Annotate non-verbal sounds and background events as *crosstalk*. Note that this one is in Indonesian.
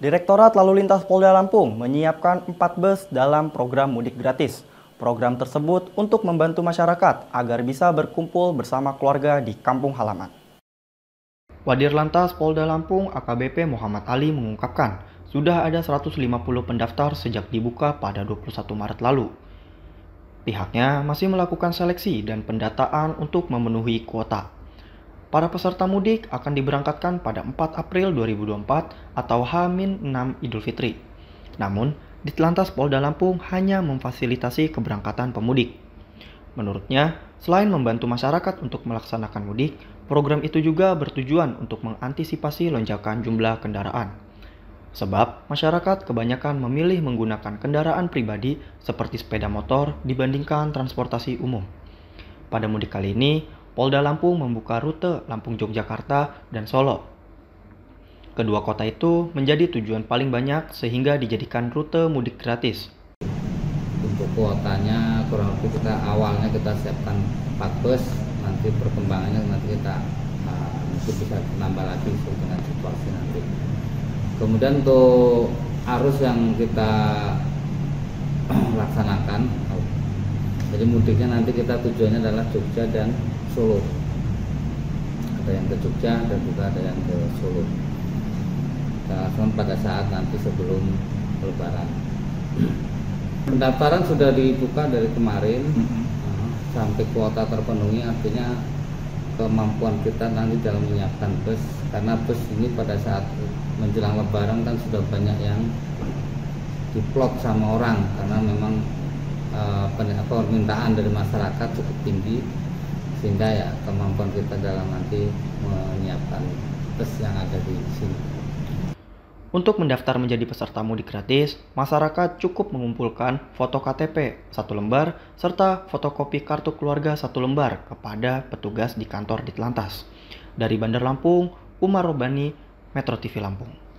Direktorat Lalu Lintas Polda Lampung menyiapkan 4 bus dalam program mudik gratis. Program tersebut untuk membantu masyarakat agar bisa berkumpul bersama keluarga di kampung halaman. Wadir Lantas Polda Lampung AKBP Muhammad Ali mengungkapkan, sudah ada 150 pendaftar sejak dibuka pada 21 Maret lalu. Pihaknya masih melakukan seleksi dan pendataan untuk memenuhi kuota. Para peserta mudik akan diberangkatkan pada 4 April 2024 atau H-6 Idul Fitri. Namun, Ditlantas Polda Lampung hanya memfasilitasi keberangkatan pemudik. Menurutnya, selain membantu masyarakat untuk melaksanakan mudik, program itu juga bertujuan untuk mengantisipasi lonjakan jumlah kendaraan. Sebab masyarakat kebanyakan memilih menggunakan kendaraan pribadi seperti sepeda motor dibandingkan transportasi umum. Pada mudik kali ini, Polda Lampung membuka rute Lampung Yogyakarta dan Solo. Kedua kota itu menjadi tujuan paling banyak sehingga dijadikan rute mudik gratis. Untuk kuotanya kurang lebih kita awalnya kita siapkan 4 bus, nanti perkembangannya nanti kita uh, mungkin bisa nambah lagi dengan situasi nanti. Kemudian untuk arus yang kita *clears throat* laksanakan, jadi mudiknya nanti kita tujuannya adalah Jogja dan Solo. Ada yang ke Jogja dan juga ada yang ke Solo. Kita pada saat nanti sebelum Lebaran. *clears throat* Pendaftaran sudah dibuka dari kemarin. Mm-hmm. sampai kuota terpenuhi artinya kemampuan kita nanti dalam menyiapkan bus. Karena bus ini pada saat menjelang lebaran kan sudah banyak yang diplot sama orang karena memang permintaan dari masyarakat cukup tinggi sehingga ya kemampuan kita dalam nanti menyiapkan tes yang ada di sini. Untuk mendaftar menjadi peserta mudik gratis, masyarakat cukup mengumpulkan foto KTP satu lembar serta fotokopi kartu keluarga satu lembar kepada petugas di kantor Ditlantas. Dari Bandar Lampung, Umar Robani, Metro TV Lampung.